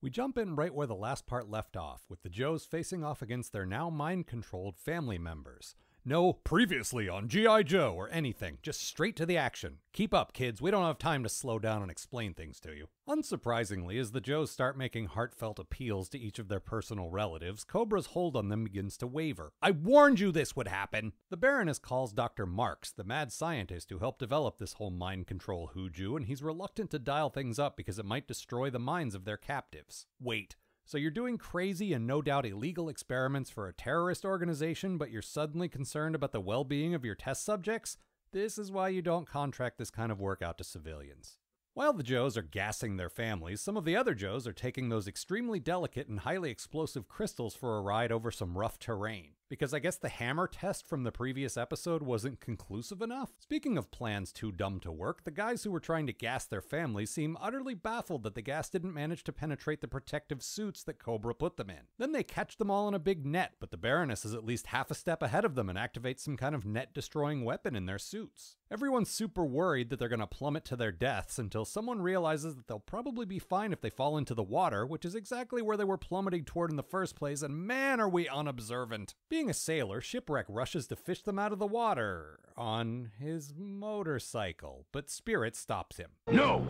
We jump in right where the last part left off, with the Joes facing off against their now mind controlled family members. No previously on G.I. Joe or anything, just straight to the action. Keep up, kids, we don't have time to slow down and explain things to you. Unsurprisingly, as the Joes start making heartfelt appeals to each of their personal relatives, Cobra's hold on them begins to waver. I warned you this would happen! The Baroness calls Dr. Marks, the mad scientist who helped develop this whole mind control hoojoo, and he's reluctant to dial things up because it might destroy the minds of their captives. Wait. So you're doing crazy and no doubt illegal experiments for a terrorist organization, but you're suddenly concerned about the well being of your test subjects? This is why you don't contract this kind of work out to civilians. While the Joes are gassing their families, some of the other Joes are taking those extremely delicate and highly explosive crystals for a ride over some rough terrain. Because I guess the hammer test from the previous episode wasn't conclusive enough? Speaking of plans too dumb to work, the guys who were trying to gas their families seem utterly baffled that the gas didn't manage to penetrate the protective suits that Cobra put them in. Then they catch them all in a big net, but the Baroness is at least half a step ahead of them and activates some kind of net destroying weapon in their suits. Everyone's super worried that they're going to plummet to their deaths until someone realizes that they'll probably be fine if they fall into the water, which is exactly where they were plummeting toward in the first place, and man, are we unobservant. Being a sailor, Shipwreck rushes to fish them out of the water on his motorcycle, but Spirit stops him. No!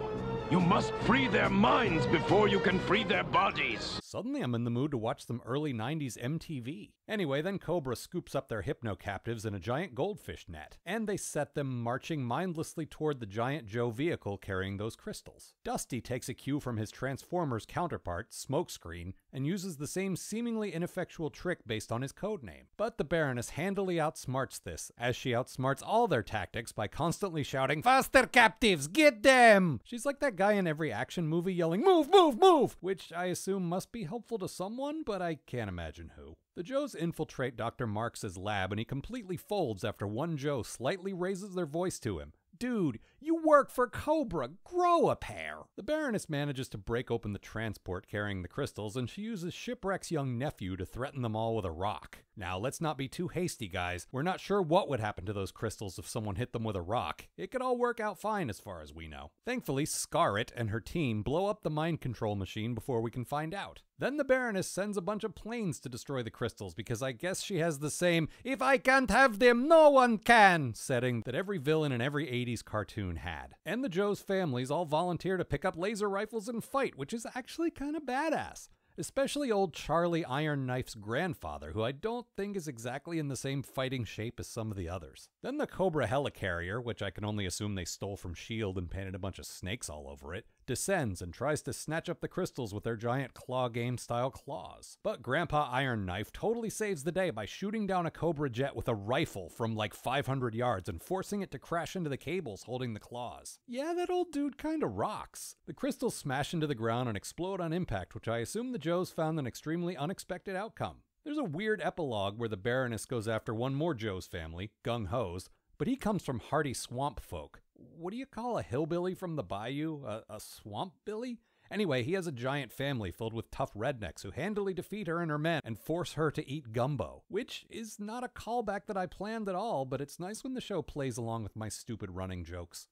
You must free their minds before you can free their bodies! Suddenly, I'm in the mood to watch some early 90s MTV. Anyway, then Cobra scoops up their hypno captives in a giant goldfish net, and they set them marching mindlessly toward the giant Joe vehicle carrying those crystals. Dusty takes a cue from his Transformers counterpart, Smokescreen, and uses the same seemingly ineffectual trick based on his code name. But the Baroness handily outsmarts this, as she outsmarts all their tactics by constantly shouting, Faster captives, get them! She's like that guy in every action movie yelling, Move, move, move! Which I assume must be helpful to someone, but I can't imagine who. The Joes infiltrate Dr. Marks's lab and he completely folds after one Joe slightly raises their voice to him. Dude, you work for Cobra. Grow a pair. The Baroness manages to break open the transport carrying the crystals, and she uses Shipwreck's young nephew to threaten them all with a rock. Now, let's not be too hasty, guys. We're not sure what would happen to those crystals if someone hit them with a rock. It could all work out fine as far as we know. Thankfully, Scarlett and her team blow up the mind control machine before we can find out. Then the Baroness sends a bunch of planes to destroy the crystals because I guess she has the same if I can't have them, no one can setting that every villain in every 80s cartoon had. And the Joes families all volunteer to pick up laser rifles and fight, which is actually kind of badass. Especially old Charlie Iron Knife's grandfather, who I don't think is exactly in the same fighting shape as some of the others. Then the Cobra helicarrier, which I can only assume they stole from S.H.I.E.L.D. and painted a bunch of snakes all over it, descends and tries to snatch up the crystals with their giant claw game style claws. But Grandpa Iron Knife totally saves the day by shooting down a Cobra jet with a rifle from like 500 yards and forcing it to crash into the cables holding the claws. Yeah, that old dude kinda rocks. The crystals smash into the ground and explode on impact, which I assume the Joes found an extremely unexpected outcome. There's a weird epilogue where the Baroness goes after one more Joe's family, Gung Ho's, but he comes from hardy swamp folk. What do you call a hillbilly from the bayou? A, a swamp billy? Anyway, he has a giant family filled with tough rednecks who handily defeat her and her men and force her to eat gumbo, which is not a callback that I planned at all, but it's nice when the show plays along with my stupid running jokes.